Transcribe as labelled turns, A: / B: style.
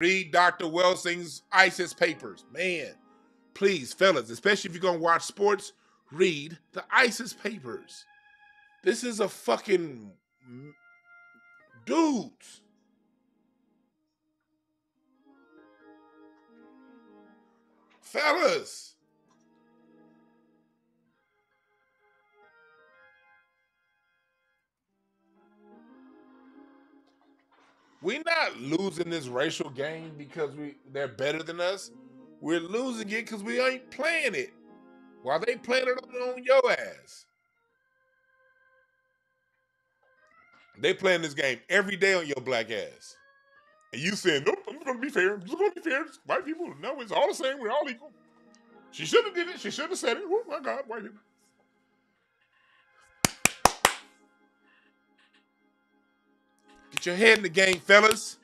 A: Read Dr. Welsing's ISIS papers. Man, please, fellas, especially if you're going to watch sports, read the ISIS papers. This is a fucking dudes. Fellas. We're not losing this racial game because we they're better than us. We're losing it because we ain't playing it. While they playing it on, your ass. They playing this game every day on your black ass. And you saying, nope, I'm gonna be fair. I'm just gonna be fair. White people, no, it's all the same. We're all equal. She should have did it. She should have said it. Oh my God, white people. Get your head in the game, fellas.